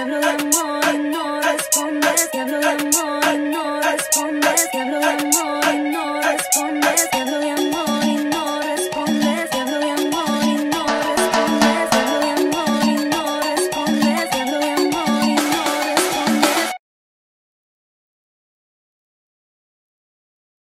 hablo de amor no respondes, te amor no respondes, te amor no respondes.